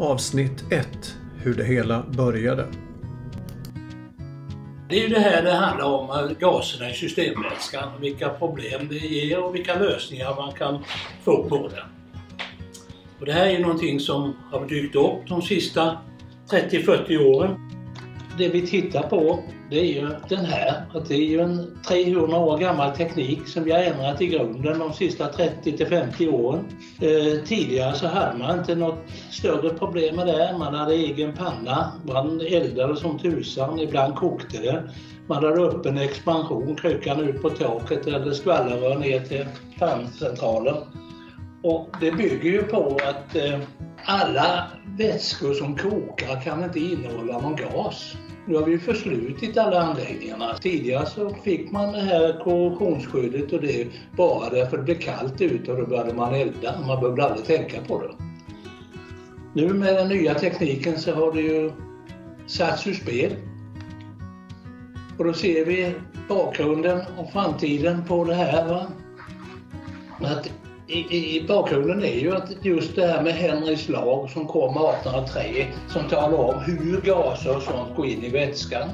Avsnitt 1 Hur det hela började. Det är ju det här det handlar om, eh, gaserna i systemvätskan, vilka problem det ger och vilka lösningar man kan få på det. Och det här är ju någonting som har dykt upp de sista 30-40 åren. Det vi tittar på det är ju den här, att det är ju en 300 år gammal teknik som vi har ändrat i grunden de sista 30 till 50 åren. Eh, tidigare så hade man inte något större problem med det. Man hade egen panna, man eldade som tusan, ibland kokte det. Man hade öppen expansion, krukan ut på taket eller skvallerrör ner till panncentralen. Och det bygger ju på att eh, alla vätskor som kokar kan inte innehålla någon gas. Nu har vi förslutit alla anläggningarna. Tidigare så fick man det här korrosionsskyddet och det bara därför det blev kallt ute och då började man elda. Man behövde aldrig tänka på det. Nu med den nya tekniken så har det ju satts ur spel. Och då ser vi bakgrunden och framtiden på det här. Va? Att i, i bakgrunden är ju att just det här med Henrys lag som kom 1803 som talar om hur gaser och sånt går in i vätskan.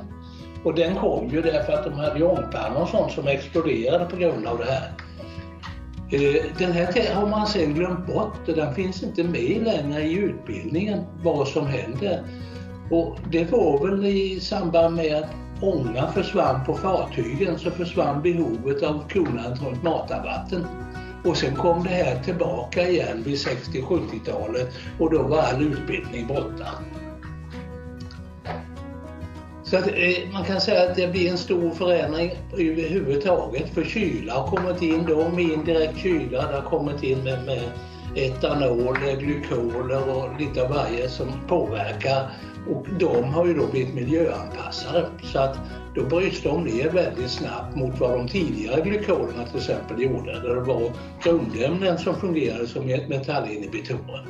Och den kom ju därför att de hade ångpannor och sånt som exploderade på grund av det här. Eh, den här har man sen glömt bort och den finns inte med längre i utbildningen vad som händer. Och det var väl i samband med att ånga försvann på fartygen så försvann behovet av kunnandet runt matarvatten. Och sen kom det här tillbaka igen vid 60-70-talet och då var all utbildning borta. Så att, eh, man kan säga att det blir en stor förändring överhuvudtaget. För kyla har kommit in då med indirekt kyla. Det har kommit in med, med etanol, glykoler och lite av varje som påverkar. Och de har ju då blivit miljöanpassade. Så att då bryts de ner väldigt snabbt mot vad de tidigare glykolerna till exempel gjorde. Där det var grundämnen som fungerade som metallinhibitorer.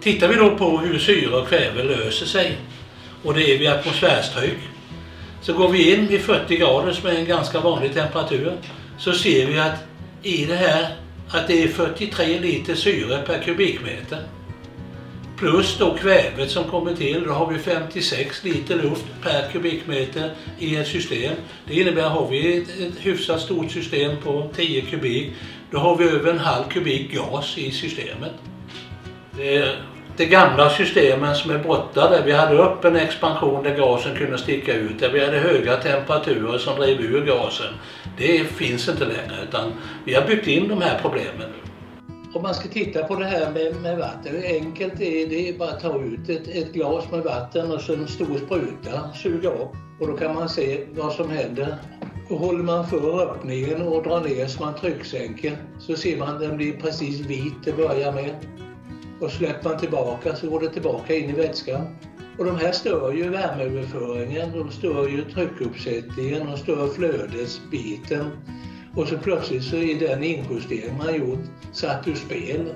Tittar vi då på hur syre och kväve löser sig och det är vid atmosfärstryck så går vi in vid 40 grader som är en ganska vanlig temperatur så ser vi att i det här att det är 43 liter syre per kubikmeter plus då kvävet som kommer till, då har vi 56 liter luft per kubikmeter i ett system. Det innebär att har vi ett, hyfsat stort system på 10 kubik, då har vi över en halv kubik gas i systemet. Det, det gamla systemen som är borta, där vi hade upp en expansion där gasen kunde sticka ut, där vi hade höga temperaturer som drev ur gasen, det finns inte längre utan vi har byggt in de här problemen om man ska titta på det här med, med vatten, enkelt är det är bara att ta ut ett, ett, glas med vatten och så en stor spruta, suga upp och då kan man se vad som händer. Och håller man för öppningen och drar ner så man trycksänker så ser man att den blir precis vit till att börja med. Och släpper man tillbaka så går det tillbaka in i vätskan. Och de här stör ju värmeöverföringen, de stör ju tryckuppsättningen, de stör flödesbiten. Och så plötsligt så är den injustering man gjort satt ur spel.